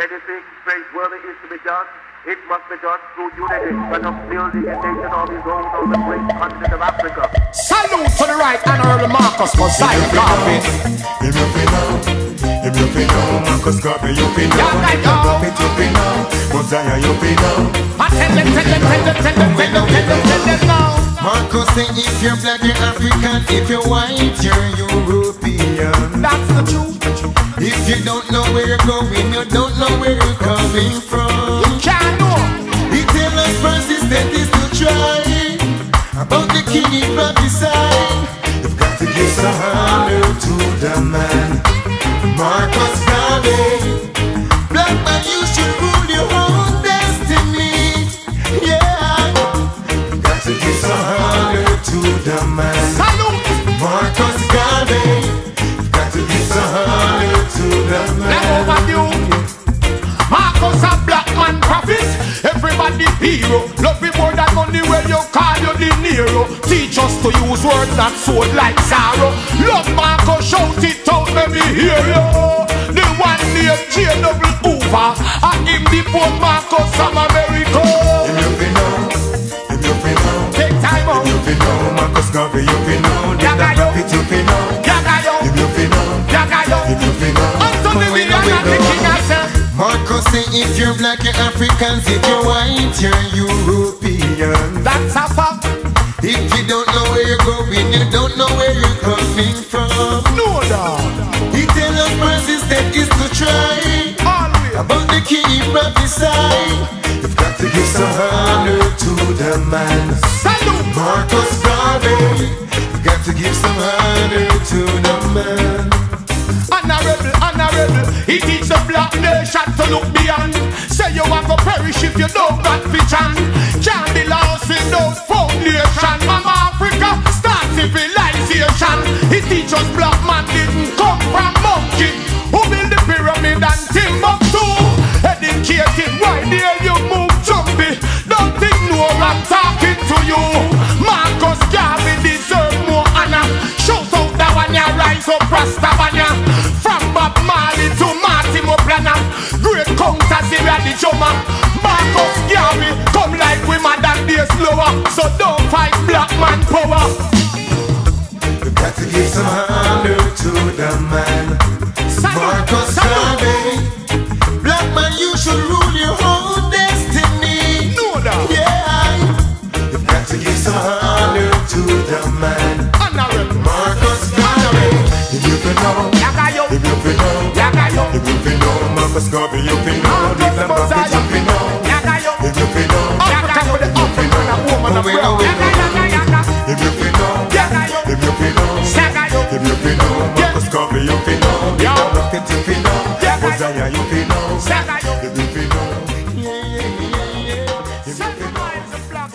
anything praiseworthy is to be done, it must be done through unity. Let us build the nation of his own on the great continent of Africa. Salute to the right honorable Marcus Mosiah Garvey. Him you fi know, him you fi know, Marcus Garvey you fi know, Yeah, I Peter know. Prophet you fi know, Mosiah you fi know. I tell them, tell them, tell them, tell them, tell them, tell them, tell them now. Marcus say if you're black you're African, if you're white you're European. That's the truth. If you don't know where you're going, The king You've got to give some honor to the man Marcus Garvey Black man you should rule your own destiny Yeah You've got to give some honor to the man Marcus Garvey You've got to give some honor to the man. Marcus a black man prophet. Everybody hero. Love me more than money when you call you the Nero. Teach us to use words that sword like sorrow. Love Marcus, shout it out, let me hear you. The one named J double Hoover. I him the poor Marcus from America. Him you fi know Him you fi know Take time out. You fi know Marcus Garvey, you fi know Yeah, Dr. I know. Prophet, you fi know Yaga yo. If you fi know Yaga yo. If you fi know Anthony Come Million with and the king I say. Marcus say if you're black, you're Africans If you're white, you're European That's a fact. If you don't know where you're going You don't know where you're coming from No dog. He tell us persistent is to try Always. About the king he prophesied You've got to give some honor to the man Salute. Marcus Garvey, You've got to give some honor to the man. Honorable, honorable, he teach the black nation to look beyond. Say you are gonna perish if you don't know. If you fi know, if you fi know, Marcus Garvey, you fi know, Dylan Bucket, you fi know. If you fi know, if you fi know, we know, we know. If you fi know, if you fi know, if you fi know, Marcus you fi know, Dylan Bucket, you fi know, Hosea, you fi know. If you fi know. Yeah, yeah, yeah, yeah. Send the minds of Black